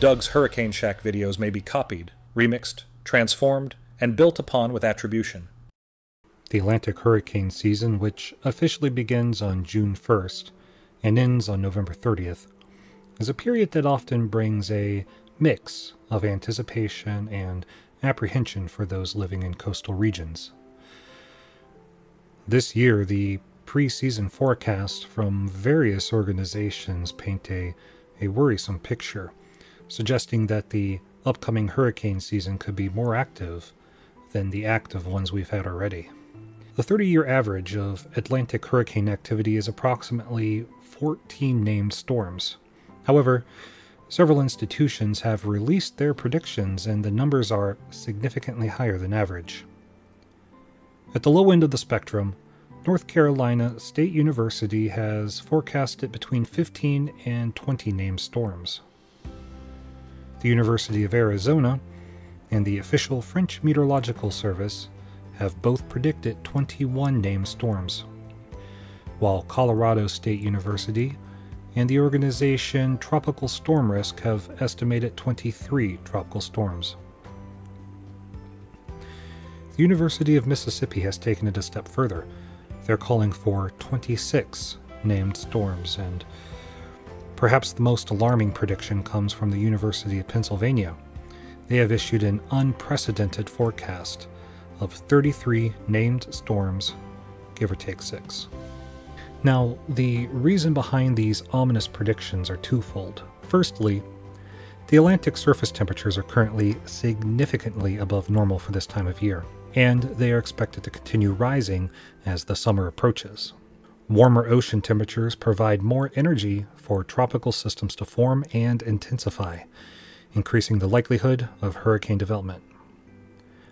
Doug's Hurricane Shack videos may be copied, remixed, transformed, and built upon with attribution. The Atlantic hurricane season, which officially begins on June 1st and ends on November 30th, is a period that often brings a mix of anticipation and apprehension for those living in coastal regions. This year, the preseason forecast from various organizations paint a, a worrisome picture, suggesting that the upcoming hurricane season could be more active than the active ones we've had already. The 30 year average of Atlantic hurricane activity is approximately 14 named storms. However, several institutions have released their predictions and the numbers are significantly higher than average. At the low end of the spectrum, North Carolina State University has forecasted between 15 and 20 named storms. The University of Arizona and the official French Meteorological Service have both predicted 21 named storms, while Colorado State University and the organization Tropical Storm Risk have estimated 23 tropical storms. The University of Mississippi has taken it a step further. They're calling for 26 named storms, and perhaps the most alarming prediction comes from the University of Pennsylvania. They have issued an unprecedented forecast of 33 named storms, give or take six. Now, the reason behind these ominous predictions are twofold. Firstly, the Atlantic surface temperatures are currently significantly above normal for this time of year, and they are expected to continue rising as the summer approaches. Warmer ocean temperatures provide more energy for tropical systems to form and intensify, increasing the likelihood of hurricane development.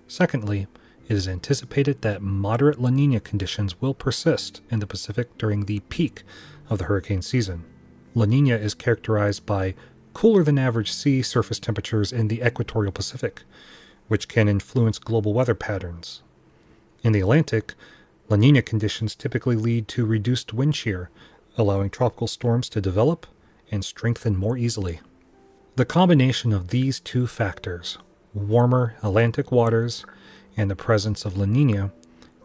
Secondly, it is anticipated that moderate La Nina conditions will persist in the Pacific during the peak of the hurricane season. La Nina is characterized by cooler than average sea surface temperatures in the equatorial Pacific, which can influence global weather patterns. In the Atlantic, La Nina conditions typically lead to reduced wind shear, allowing tropical storms to develop and strengthen more easily. The combination of these two factors, warmer Atlantic waters and the presence of La Nina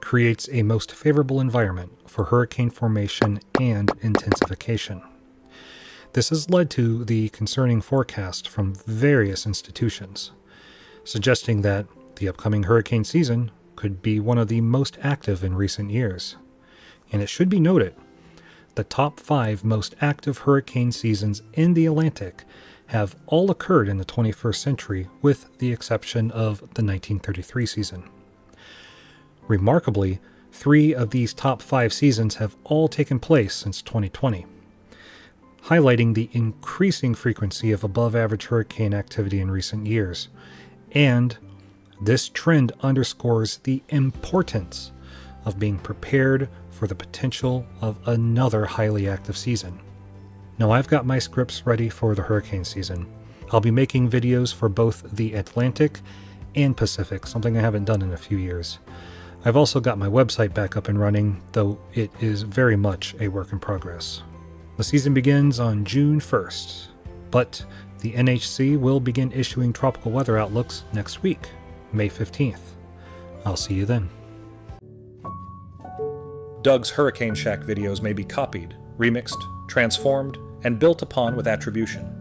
creates a most favorable environment for hurricane formation and intensification. This has led to the concerning forecast from various institutions, suggesting that the upcoming hurricane season could be one of the most active in recent years. And it should be noted the top five most active hurricane seasons in the Atlantic have all occurred in the 21st century, with the exception of the 1933 season. Remarkably, three of these top five seasons have all taken place since 2020, highlighting the increasing frequency of above average hurricane activity in recent years. And this trend underscores the importance of being prepared for the potential of another highly active season. Now I've got my scripts ready for the hurricane season. I'll be making videos for both the Atlantic and Pacific, something I haven't done in a few years. I've also got my website back up and running, though it is very much a work in progress. The season begins on June 1st, but the NHC will begin issuing tropical weather outlooks next week, May 15th. I'll see you then. Doug's Hurricane Shack videos may be copied, remixed, transformed, and built upon with attribution.